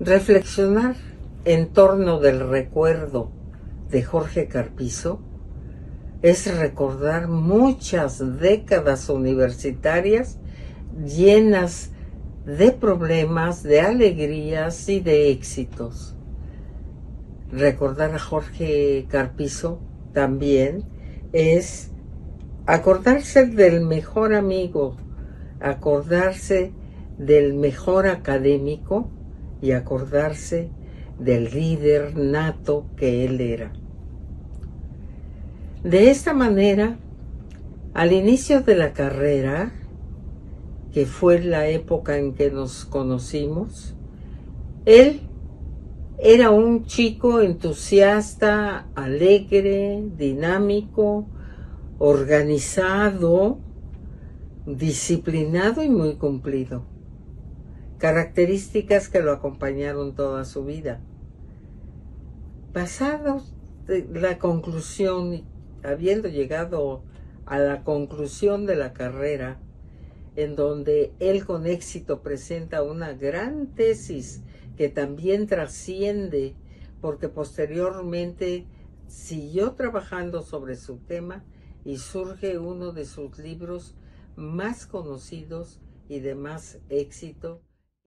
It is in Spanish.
Reflexionar en torno del recuerdo de Jorge Carpizo es recordar muchas décadas universitarias llenas de problemas, de alegrías y de éxitos. Recordar a Jorge Carpizo también es acordarse del mejor amigo, acordarse del mejor académico y acordarse del líder nato que él era. De esta manera, al inicio de la carrera, que fue la época en que nos conocimos, él era un chico entusiasta, alegre, dinámico, organizado, disciplinado y muy cumplido. Características que lo acompañaron toda su vida. Pasados la conclusión, habiendo llegado a la conclusión de la carrera, en donde él con éxito presenta una gran tesis que también trasciende porque posteriormente siguió trabajando sobre su tema y surge uno de sus libros más conocidos y de más éxito